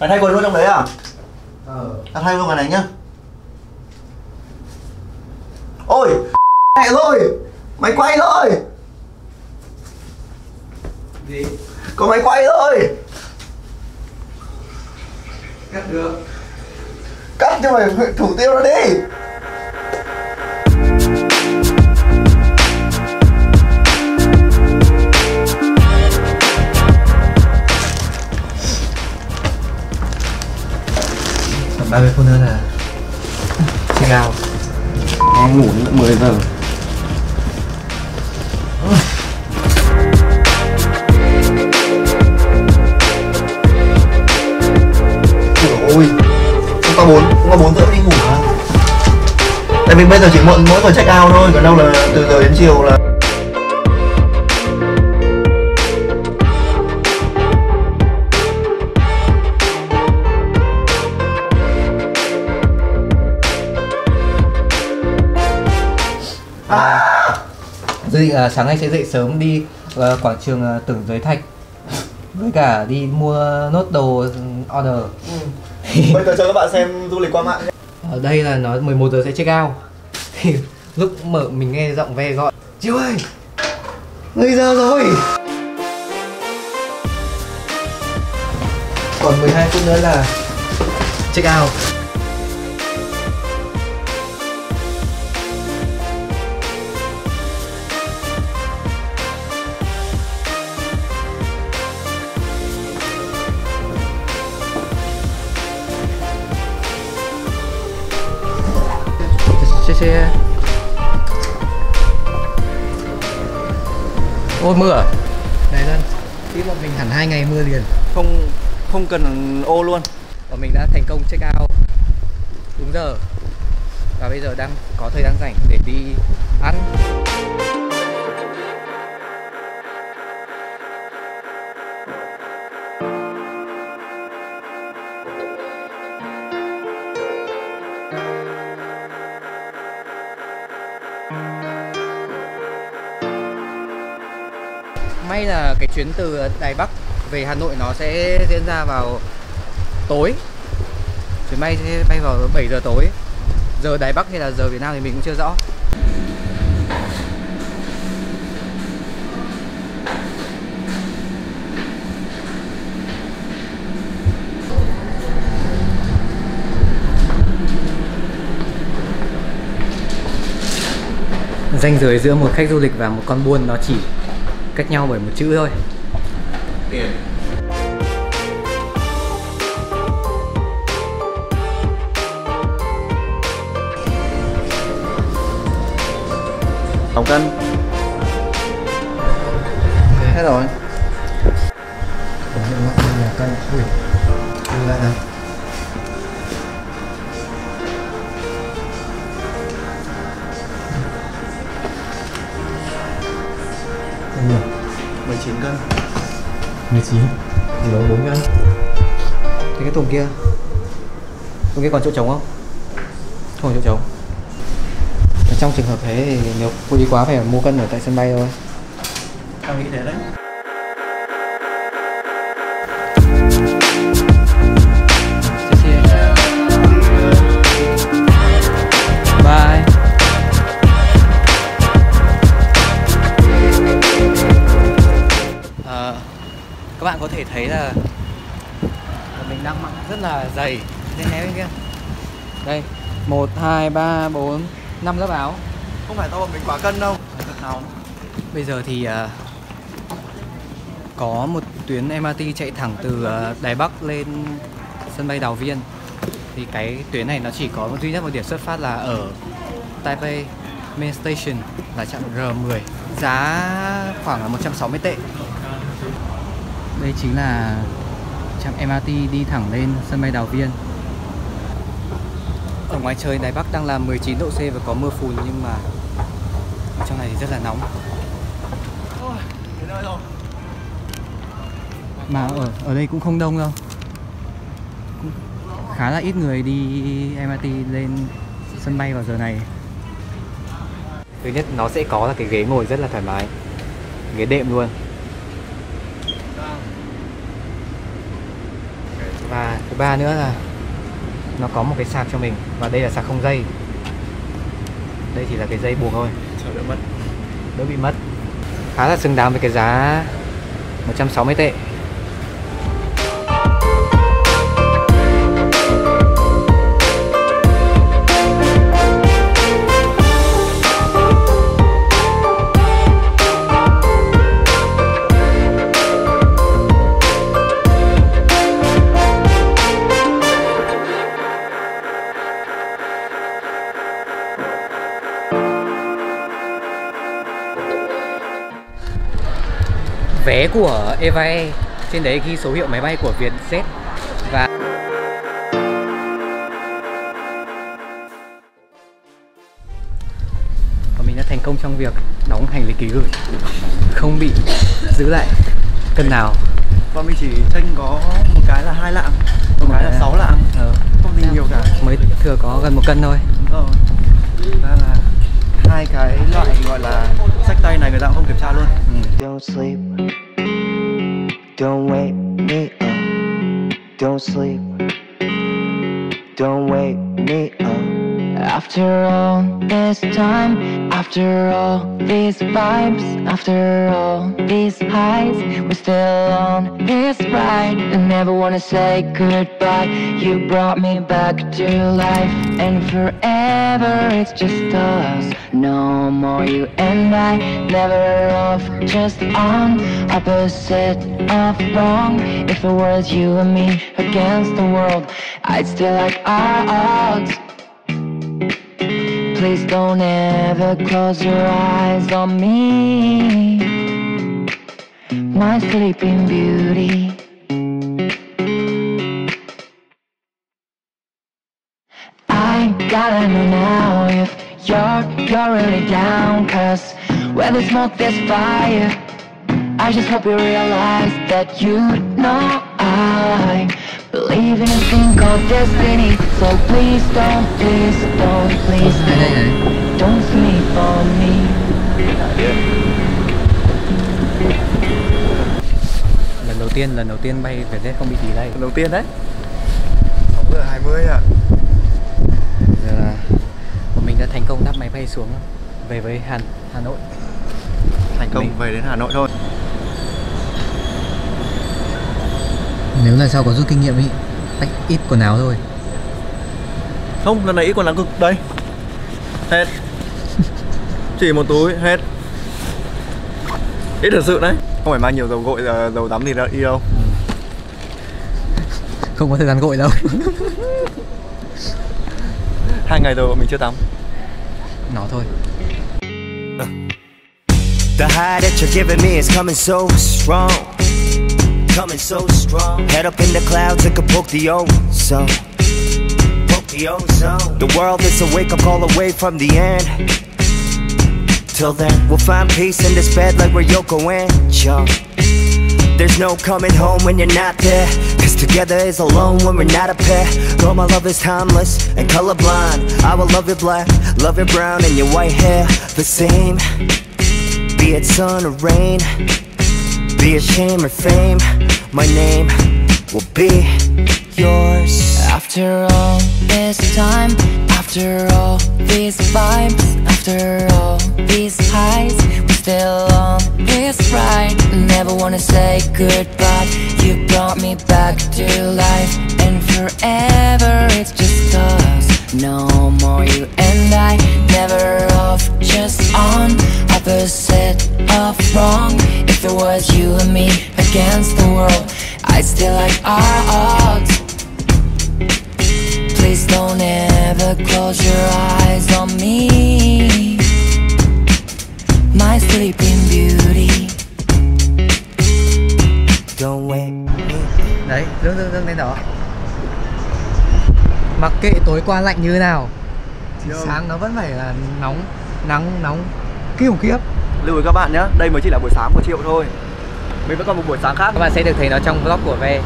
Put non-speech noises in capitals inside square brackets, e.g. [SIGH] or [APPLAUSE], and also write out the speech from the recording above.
Mày thay quần luôn trong đấy à? Ờ. Tao thay luôn cái này nhá. Ôi [LAUGHS] Mẹ rồi Mày quay rồi Gì? Có máy quay rồi Cắt được. Cắt cho mày thủ tiêu nó đi 30 phút nữa là check out Em ngủ đến 10 giờ Ôi Không có bốn, không có bốn rưỡi đi ngủ hả? Tại vì bây giờ chỉ muộn mỗi giờ check out thôi Còn đâu là từ giờ đến chiều là Dự định là sáng nay sẽ dậy sớm đi ờ, quảng trường ờ, Tưởng Giới Thạch. Với cả đi mua nốt đồ order. Bây giờ cho các bạn xem du lịch qua mạng nhé. Ở đây là nó 11 giờ sẽ check out. Thì lúc mở mình nghe giọng ve gọi. Chiều ơi 10 giờ rồi. Còn 12 phút nữa là check out xe. Ôi mưa à? Đấy dân Tí bọn mình hẳn hai ngày mưa liền. Không không cần ô luôn. Và mình đã thành công check out. Đúng giờ. Và bây giờ đang có thời gian rảnh để đi ăn May là cái chuyến từ Đài Bắc về Hà Nội nó sẽ diễn ra vào tối. Chuyến bay sẽ bay vào 7 giờ tối. Giờ Đài Bắc hay là giờ Việt Nam thì mình cũng chưa rõ. Ranh giới giữa một khách du lịch và một con buôn nó chỉ cách nhau bởi một chữ thôi. Tiền. Tổng cân. Hết rồi. Cân ui ra nào 19 Thì đó 4 cân Thế cái thùng kia. Thùng kia còn chỗ trống không? Không chỗ trống. Trong trường hợp thế thì nếu cô đi quá phải mua cân ở tại sân bay thôi. Tao nghĩ thế đấy. Bạn có thể thấy là mình đang mặc rất là dày Nên né bên kia Đây 1, 2, 3, 4, 5 lớp áo Không phải tao bọn mình quá cân đâu nóng Bây giờ thì à, có một tuyến MRT chạy thẳng từ à, Đài Bắc lên sân bay Đào Viên. Thì cái tuyến này nó chỉ có duy nhất một điểm xuất phát là ở Taipei Main Station là trạm R10. Giá khoảng là 160 tệ. Đây chính là trạm MRT đi thẳng lên sân bay Đào Viên. Ở ngoài trời Đài Bắc đang là 19 độ C và có mưa phùn nhưng mà trong này thì rất là nóng. Ôi, đến nơi rồi mà ở ở đây cũng không đông đâu cũng khá là ít người đi MRT lên sân bay vào giờ này thứ nhất nó sẽ có là cái ghế ngồi rất là thoải mái ghế đệm luôn và thứ ba nữa là nó có một cái sạc cho mình. Và đây là sạc không dây. Đây chỉ là cái dây buộc thôi. Đỡ mất. Đỡ bị mất. Khá là xứng đáng với cái giá 160 tệ vé của Evae. Trên đấy ghi số hiệu máy bay của Vietjet. Và và mình đã thành công trong việc đóng hành lý ký gửi. Không bị giữ lại cân nào. Và mình chỉ tranh có một cái là hai lạng Một cái là sáu lạng. Ờ, Không gì nhiều cả. Mới thừa có gần một cân thôi. Rồi Ra là hai cái loại gọi là sách tay này người ta cũng không kiểm tra luôn. Ừ. Don't wake me up. Don't sleep. Don't wake me up. After all this time, after all these vibes, after all these highs, we're still on this ride. I never wanna say goodbye. You brought me back to life, and forever it's just us. No more you and I, never off, just on. Opposite of wrong. If it was you and me against the world, I'd still like odds. Please don't ever close your eyes on me, my sleeping beauty. I gotta know now if you're you're really down, cause where there's smoke there's fire. I just hope you realize that you know I believe in a thing called destiny. So please don't, please don't, please don't, don't sleep on me. lần đầu tiên lần đầu tiên bay Vietjet không bị delay Lần đầu tiên đấy. 6 giờ 20 à giờ là bọn mình đã thành công đáp máy bay xuống về với Hà Hà Nội. Thành công Mình- về đến Hà Nội thôi nếu lần sau có rút kinh nghiệm ý tách ít quần áo thôi. Không, lần này ít quần áo cực Đây. Hết. [LAUGHS] Chỉ một túi, hết. Ít thật sự đấy. Không phải mang nhiều dầu gội, ờ, dầu tắm gì đâu, đi đâu. [LAUGHS] Không có thời gian gội đâu. [LAUGHS] Hai ngày rồi mình chưa tắm. Nó thôi. The high that you're giving me is coming so strong. Coming so strong. Head up in the clouds, it could poke the ozone. Poke the ozone. The world is a wake up call away from the end. Till then, we'll find peace in this bed like we're Yoko and Joe. There's no coming home when you're not there. Cause together is alone when we're not a pair. Girl, my love is timeless and colorblind. I will love your black, love your brown, and your white hair the same. Be it sun or rain, be it shame or fame, my name will be yours. After all this time, after all these vibes, after all these highs, we're still on this ride. Never wanna say goodbye. You brought me back to life, and forever it's just us. No more you and I, never off, just on. Opposite of wrong. Was you and me against the world, I'd still like our odds. Please don't ever close your eyes on me, my sleeping beauty. Don't wait. đấy dương dương dương lên đó mặc kệ tối qua lạnh như thế nào thì Yo. sáng nó vẫn phải là nóng nắng nóng kinh khiếp Lưu ý các bạn nhé, đây mới chỉ là buổi sáng của Triệu thôi. Mình vẫn còn một buổi sáng khác. Các bạn sẽ được thấy nó trong vlog của Ve.